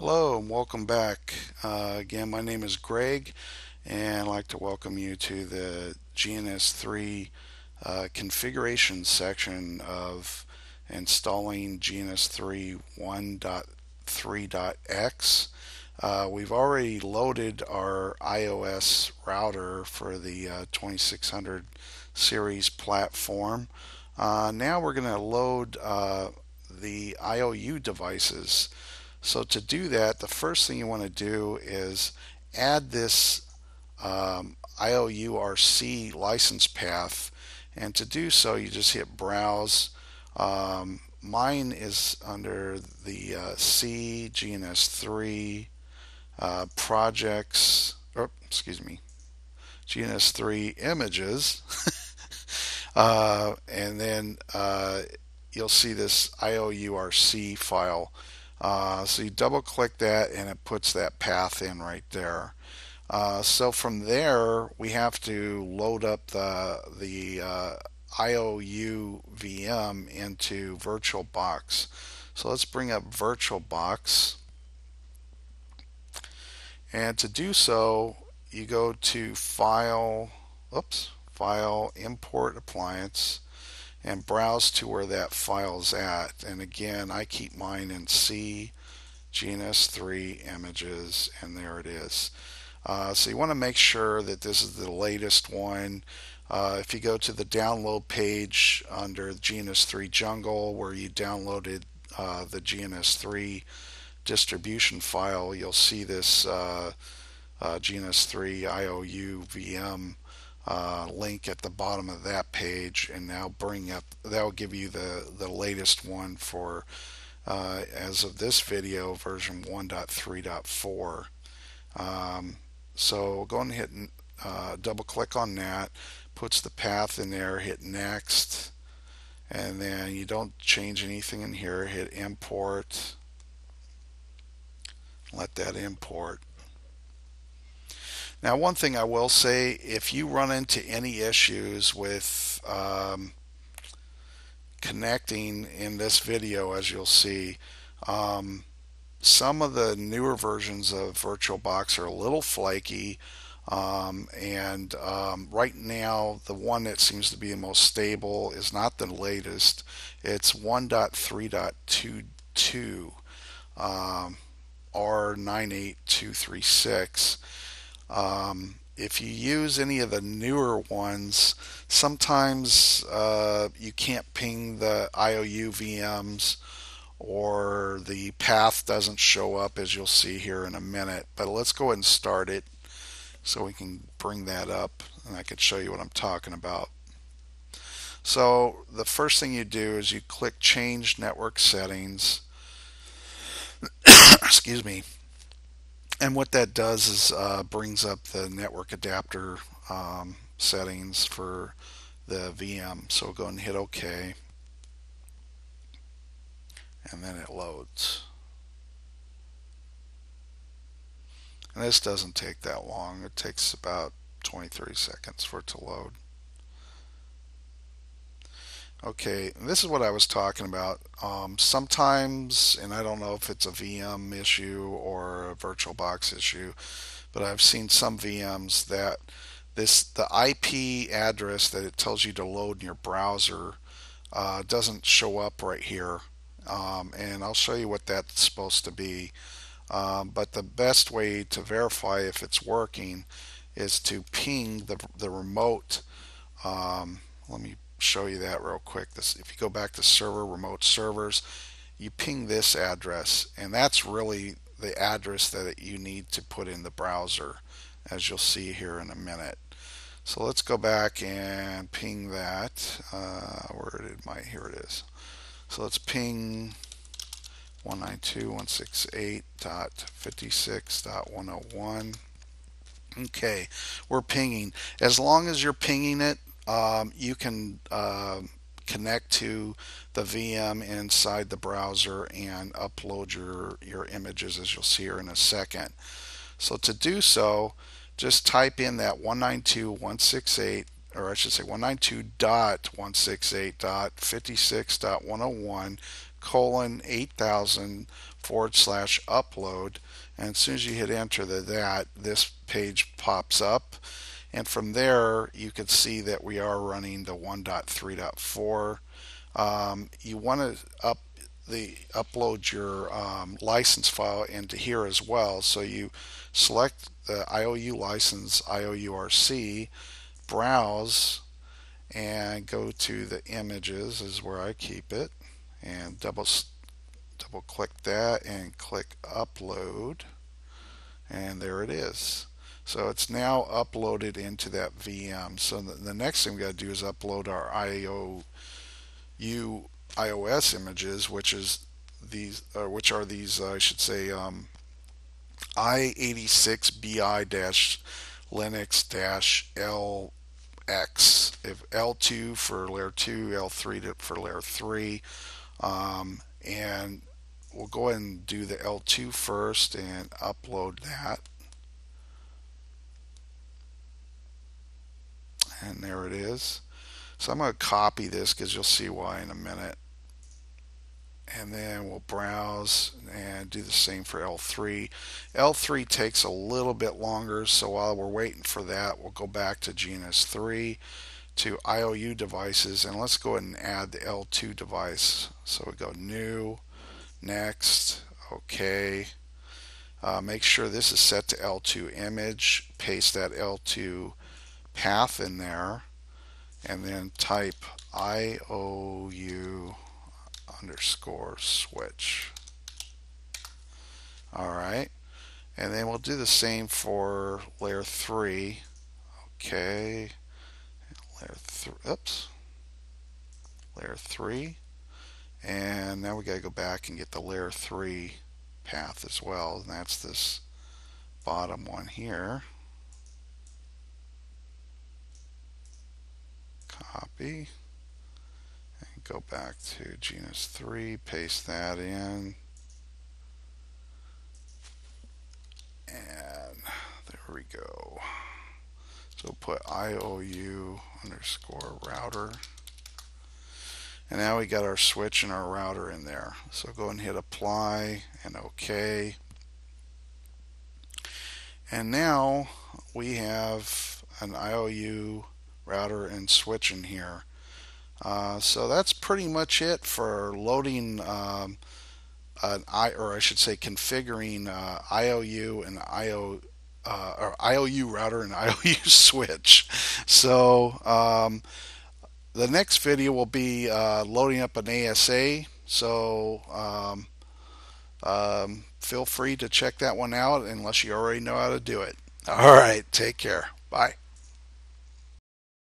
Hello and welcome back. Uh, again, my name is Greg and I'd like to welcome you to the GNS3 uh, configuration section of installing GNS3 1.3.x. Uh, we've already loaded our IOS router for the uh, 2600 series platform. Uh, now we're going to load uh, the IOU devices. So to do that, the first thing you want to do is add this um, IOURC license path. And to do so, you just hit Browse. Um, mine is under the uh, C, GNS3, uh, projects, or excuse me, GNS3 images. uh, and then uh, you'll see this IOURC file. Uh, so you double click that and it puts that path in right there. Uh, so from there we have to load up the, the uh, IOU VM into VirtualBox. So let's bring up VirtualBox. And to do so, you go to File, oops, File, Import Appliance, and browse to where that file is at. And again, I keep mine in C, GNS3 images, and there it is. Uh, so you want to make sure that this is the latest one. Uh, if you go to the download page under GNS3 Jungle where you downloaded uh, the GNS3 distribution file, you'll see this uh, uh, GNS3 IOU VM uh, link at the bottom of that page and now bring up that will give you the the latest one for uh, as of this video version 1.3.4 um, so go and uh, double click on that puts the path in there hit next and then you don't change anything in here hit import. Let that import now, one thing I will say, if you run into any issues with um, connecting in this video, as you'll see, um, some of the newer versions of VirtualBox are a little flaky. Um, and um, right now, the one that seems to be the most stable is not the latest. It's 1.3.22 um, R98236. Um, if you use any of the newer ones, sometimes uh, you can't ping the IOU VMs or the path doesn't show up as you'll see here in a minute. But let's go ahead and start it so we can bring that up and I can show you what I'm talking about. So the first thing you do is you click change network settings. Excuse me and what that does is uh, brings up the network adapter um, settings for the VM. So go and hit OK. And then it loads. And this doesn't take that long. It takes about 20-30 seconds for it to load. Okay, this is what I was talking about. Um, sometimes, and I don't know if it's a VM issue or a VirtualBox issue, but I've seen some VMs that this the IP address that it tells you to load in your browser uh, doesn't show up right here, um, and I'll show you what that's supposed to be. Um, but the best way to verify if it's working is to ping the the remote. Um, let me show you that real quick. This, if you go back to server, remote servers, you ping this address, and that's really the address that you need to put in the browser, as you'll see here in a minute. So let's go back and ping that. Uh, where did my, here it is. So let's ping 192.168.56.101. Okay, we're pinging. As long as you're pinging it, um, you can uh, connect to the VM inside the browser and upload your, your images as you'll see here in a second. So to do so, just type in that 192.168 or I should say 192.168.56.101 colon 8000 forward slash upload. And as soon as you hit enter to that, this page pops up. And from there, you can see that we are running the 1.3.4. Um, you want to up the upload your um, license file into here as well. So you select the IOU license, IOURC, browse, and go to the images is where I keep it, and double double click that and click upload, and there it is. So it's now uploaded into that VM. So the, the next thing we got to do is upload our IOU IOS images, which is these, uh, which are these, uh, I should say, um, i86bi-linux-lx. If L2 for layer 2, L3 for layer 3, um, and we'll go ahead and do the L2 first and upload that. And there it is. So I'm going to copy this because you'll see why in a minute and then we'll browse and do the same for L3. L3 takes a little bit longer, so while we're waiting for that, we'll go back to GNS3 to IOU devices, and let's go ahead and add the L2 device. So we go New, Next, OK. Uh, make sure this is set to L2 image, paste that L2 path in there, and then type IOU underscore switch. All right. And then we'll do the same for layer 3. Okay. Layer 3. Oops. Layer 3. And now we got to go back and get the layer 3 path as well. And that's this bottom one here. Copy go back to GNS3, paste that in. And there we go. So put IOU underscore router. And now we got our switch and our router in there. So go and hit apply and OK. And now we have an IOU router and switch in here. Uh, so that's pretty much it for loading um, an I, or I should say configuring uh, IOU and IO uh, or IOU router and IOU switch. So um, the next video will be uh, loading up an ASA. So um, um, feel free to check that one out unless you already know how to do it. All right, take care. Bye.